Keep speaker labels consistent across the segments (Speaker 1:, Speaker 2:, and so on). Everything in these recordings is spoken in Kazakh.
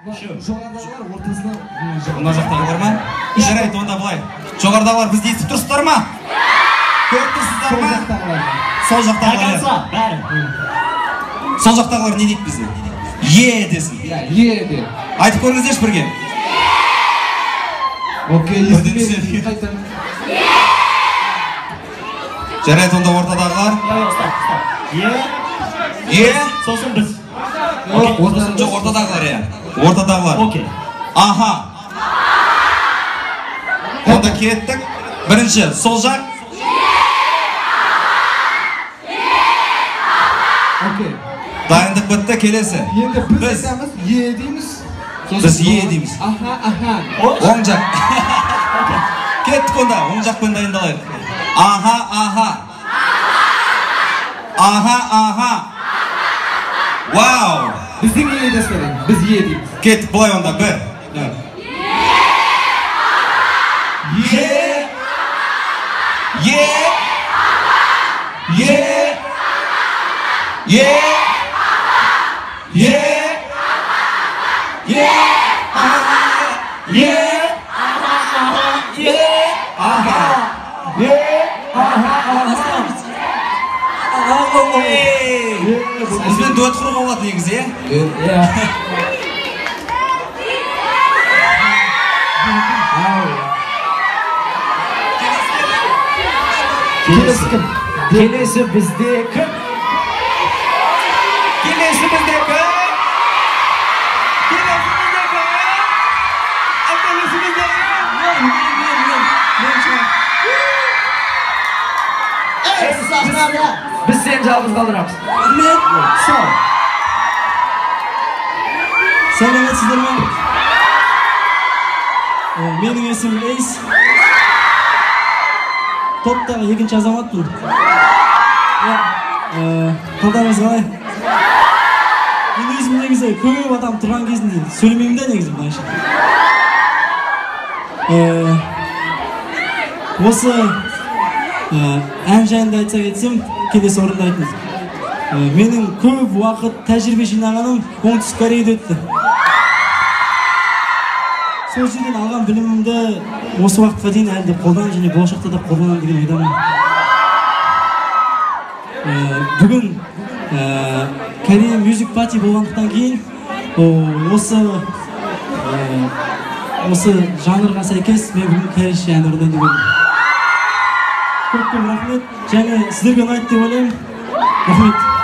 Speaker 1: жоғарыдағылар ортасына мына жақтағылар ма?
Speaker 2: Жарайды онда былай. Жоғарыдағылар бізді естіп тұрсыздар ма? Көріп тұрсыздар ма? Сол до жақтағылар.
Speaker 3: Конца бәрі.
Speaker 2: Сол жақтағылар не дейді бізді е десін.
Speaker 1: Иә е де.
Speaker 2: Айтып көріңіздерші бірге.
Speaker 1: Окей
Speaker 2: жарайды онда ортадағылар.
Speaker 3: Е?
Speaker 2: Е?
Speaker 3: Сосын біз. Жоқ.
Speaker 2: ортадағылар иә ортадағылар
Speaker 3: окей.
Speaker 2: Аха.
Speaker 1: Онда
Speaker 2: кеттік. Бірінші сол жақ.
Speaker 1: Окей.
Speaker 2: Дайындық бітті келесі.
Speaker 1: Енді біз айтамыз е дейміз. Біз е дейміз. аха аха.
Speaker 3: Оң
Speaker 2: жақ. Кеттік онда оң жақпен дайындалайық. Аха аха. Аха аха. Вау.
Speaker 1: Біздің е десең біз е дейміз
Speaker 2: кеттік былай онда бір
Speaker 1: е
Speaker 2: е е е е
Speaker 1: бізбен
Speaker 2: дуэт құруға болады негізі иә?
Speaker 4: Иә. Келесі
Speaker 1: кім? Келесі
Speaker 4: бізде кім? Келесі
Speaker 1: бізде кім?
Speaker 4: Біз сені жалғыз қалдырамыз.
Speaker 5: Сау. Сәлеметсіздер ме? Менің есімім Эйс. Топтағы екінші азаматпын. Иә, э, Қалдарыңыз қалай? Мен өзім негізі көп адам тұрған кезінде сөйлемеймін да негізі былайша. Осы э, ән жайында айтсақ етсем келесі орындайтын менің көп уақыт тәжірибе жинағаным оңтүстік кореяда өтті. Сол жерден алған білімімді осы уақытқа дейін әлі де және болашақта да қолданамын деген ойдамын. Э, бүгін э, корея мюзик пати болғандықтан кейін осы э, осы жанрға сәйкес мен бүгін кореяша ән орындайын деп едім көп көп рахмет. Және сіздерге ұнайды деп ойлаймын. Рахмет.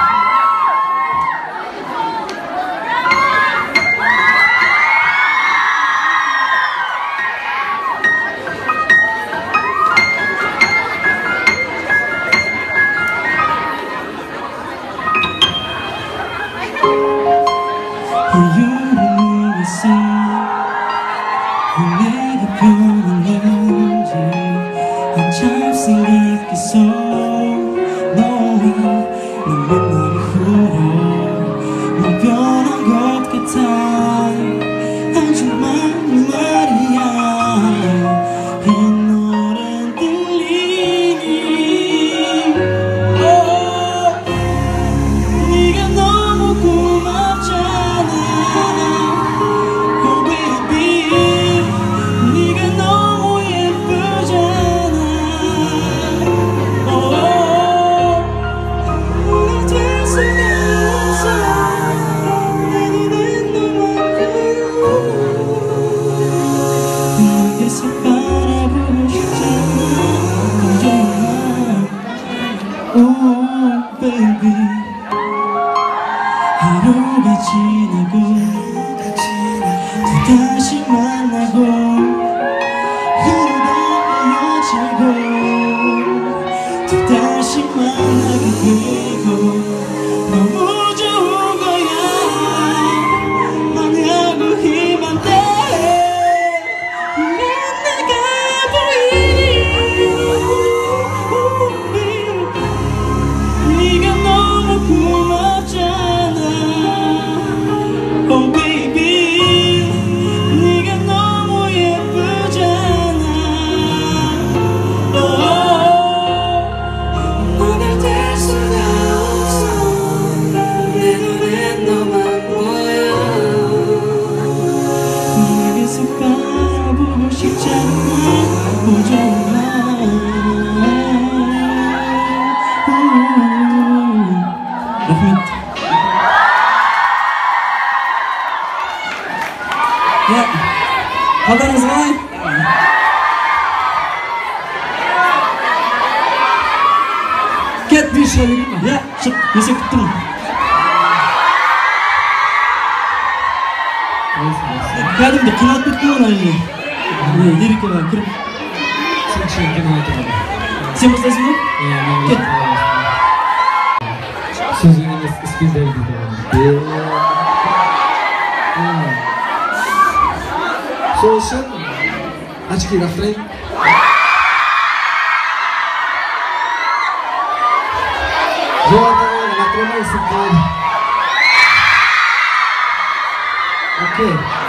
Speaker 5: in Evet. Ya, kadınız mı?
Speaker 1: Get bir
Speaker 5: şey Ya, çık, neyse tuttum. Geldim de kınat bitti mi olayını?
Speaker 1: Ne,
Speaker 5: lirik olarak kırıp.
Speaker 1: Sen şey, kınat olarak.
Speaker 5: Sen bu sesin mi?
Speaker 1: Ya, ben bu Suzanne frente. sevgili. そうしよう。あちきが二人。Boa galera, vai tomar esse cara. Ok.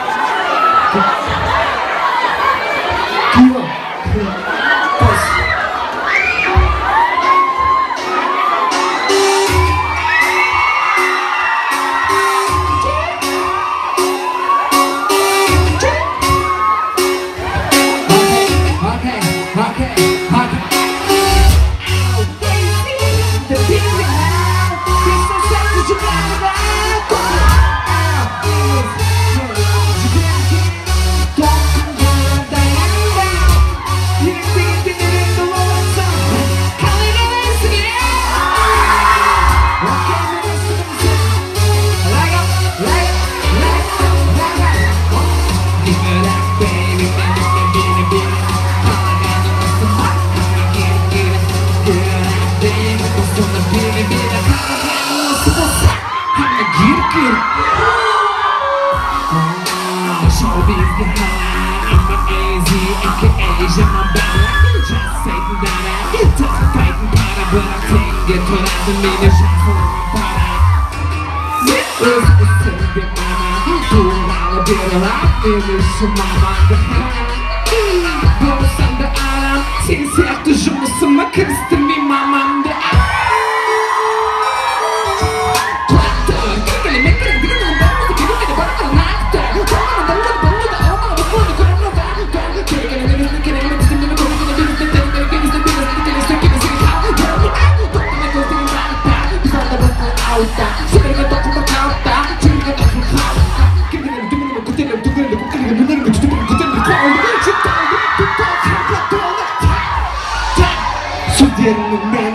Speaker 6: I'm your mama Boğsam da ağlam, tez in the night.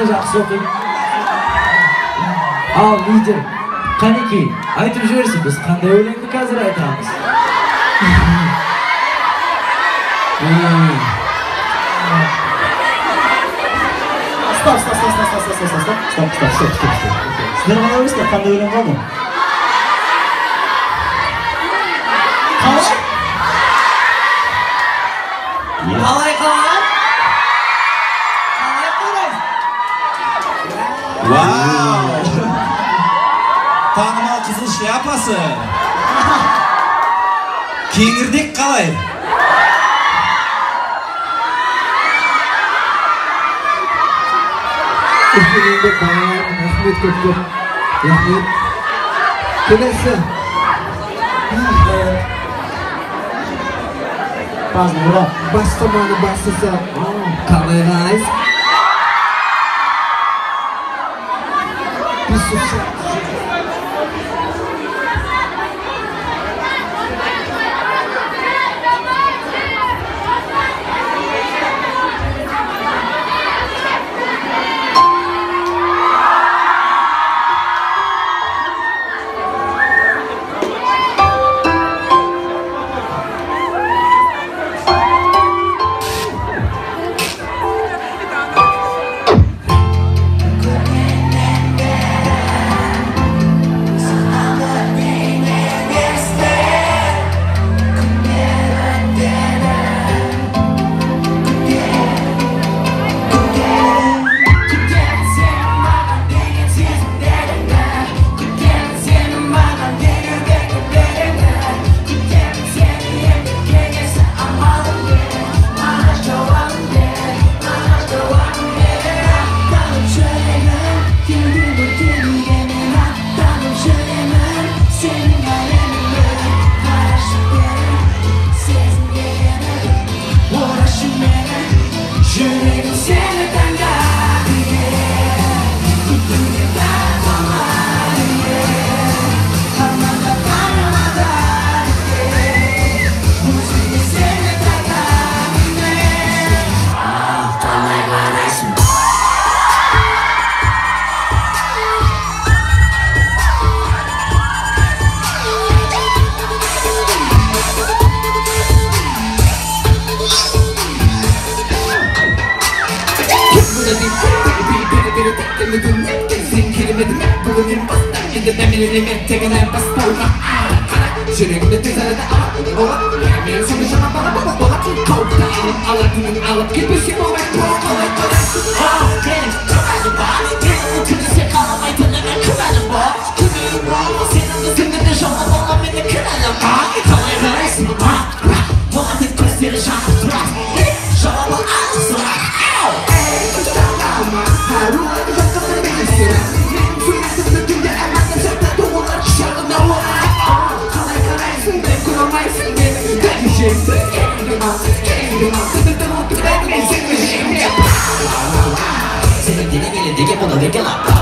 Speaker 4: Жауапты жақсы оқиды. Ал лидер, қанекей, айтып жіберсін, біз қандай өлеңді қазір айтамыз.
Speaker 3: Стоп, стоп, стоп, стоп, стоп, стоп, стоп, стоп, стоп, стоп,
Speaker 1: стоп, стоп.
Speaker 3: Сіздер ғана білесіздер қандай өлең қалды? Қалай қалай?
Speaker 2: апасы кеңірдек қалай
Speaker 1: үлкен еңбек рахмет көп көп рахмет келесі
Speaker 3: базмұра
Speaker 1: бастаса қалай қарайсыз
Speaker 6: elinde demir demir the bas boyuna Şirinimde tezerede alak olak Gelmeyen sonucuna bana baba dolak Kovda alıp alakının alıp gitmesi moment the kolay Ah ben çok acı var
Speaker 3: Get
Speaker 7: up.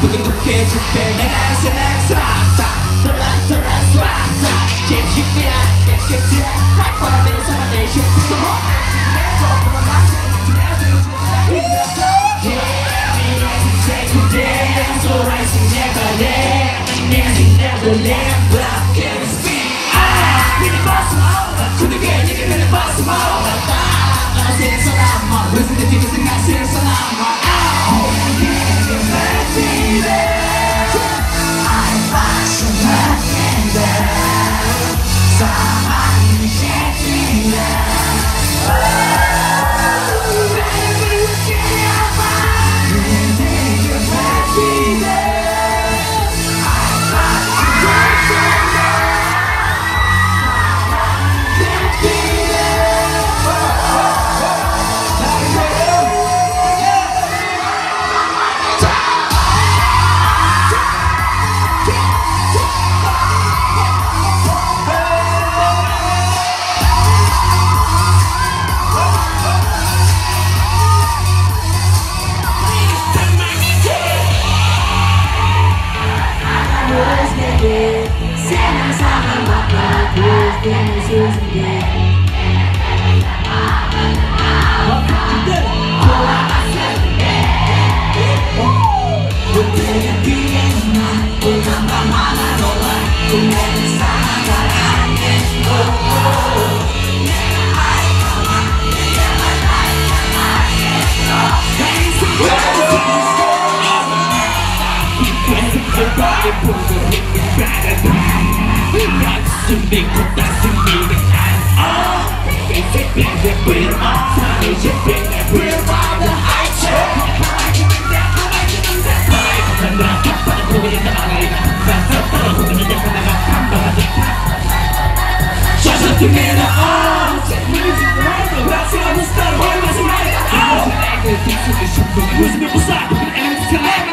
Speaker 6: 그게 그렇게 좋게 내가 생각사 돌아돌아쏴 개쉽게 개쉽게 할 거야 내 사람들 쉽게 Couldn't get it in the bus, my love. I said, Salam, my wisdom, the deepest thing I said, Salam, my 并不担心你的爱，飞飞飞飞飞的爱，那些飞来飞去的爱情，哈哈，爱情的，哈哈，爱情的，爱，怎么那么快就枯萎了呢？怎么那么快就枯萎了呢？怎么那么快就枯萎了呢？怎么那么快就枯萎了呢？消失在你的爱，我们之间
Speaker 5: 没有了，只剩下孤单，我们之间没有了，只剩下
Speaker 6: 孤单，我们之间没有了，只剩下孤单，我们之间没
Speaker 5: 有了，
Speaker 6: 只剩下孤单。